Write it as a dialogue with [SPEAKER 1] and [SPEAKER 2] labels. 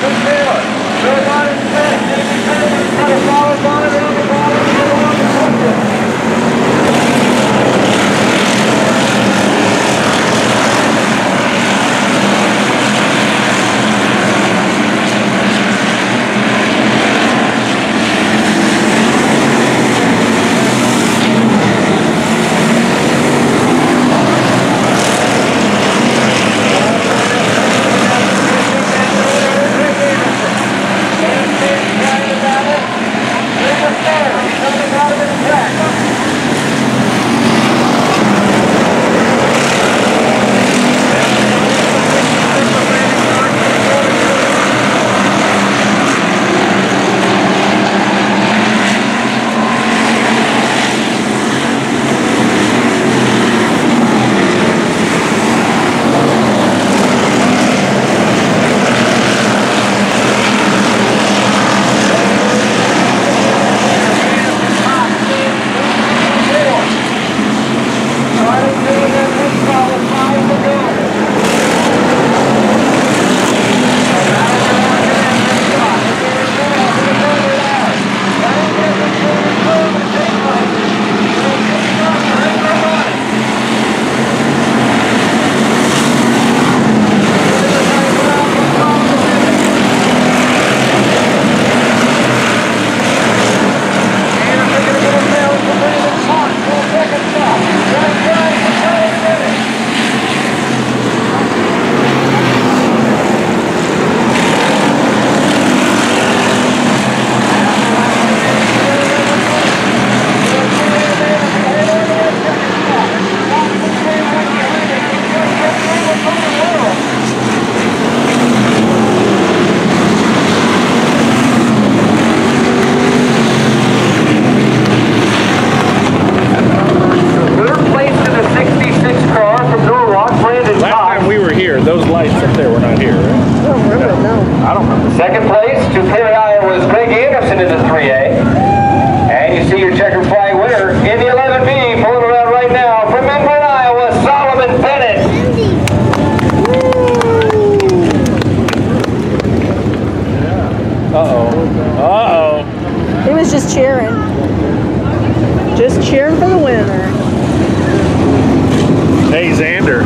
[SPEAKER 1] Good
[SPEAKER 2] feeling. Good one.
[SPEAKER 3] Second place to Perry, Iowa is Greg Anderson in the 3A. And you see your checkered flag winner in the 11B, pulling around right now from Memphis, Iowa, Solomon Bennett.
[SPEAKER 2] Uh-oh. Uh-oh.
[SPEAKER 1] He was just cheering. Just cheering for the winner. Hey, Xander.